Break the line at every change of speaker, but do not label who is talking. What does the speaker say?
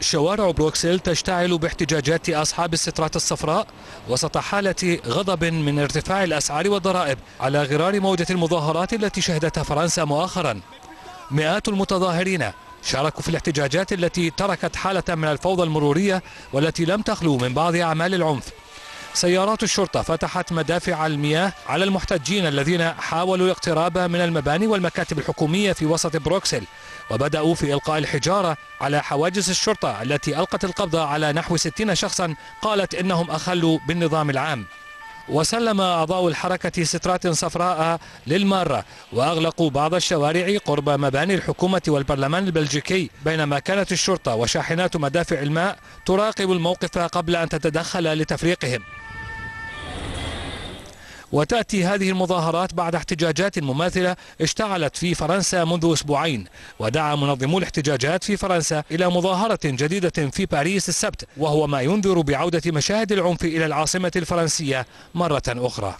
شوارع بروكسل تشتعل باحتجاجات أصحاب السترات الصفراء وسط حالة غضب من ارتفاع الأسعار والضرائب على غرار موجة المظاهرات التي شهدتها فرنسا مؤخرا. مئات المتظاهرين شاركوا في الاحتجاجات التي تركت حالة من الفوضى المرورية والتي لم تخلو من بعض أعمال العنف. سيارات الشرطة فتحت مدافع المياه على المحتجين الذين حاولوا الاقتراب من المباني والمكاتب الحكومية في وسط بروكسل وبدأوا في إلقاء الحجارة على حواجز الشرطة التي ألقت القبض على نحو 60 شخصا قالت إنهم أخلوا بالنظام العام. وسلم أعضاء الحركة سترات صفراء للمارة وأغلقوا بعض الشوارع قرب مباني الحكومة والبرلمان البلجيكي. بينما كانت الشرطة وشاحنات مدافع الماء تراقب الموقف قبل أن تتدخل لتفريقهم. وتأتي هذه المظاهرات بعد احتجاجات مماثلة اشتعلت في فرنسا منذ أسبوعين ودعا منظمو الاحتجاجات في فرنسا إلى مظاهرة جديدة في باريس السبت وهو ما ينذر بعودة مشاهد العنف إلى العاصمة الفرنسية مرة أخرى.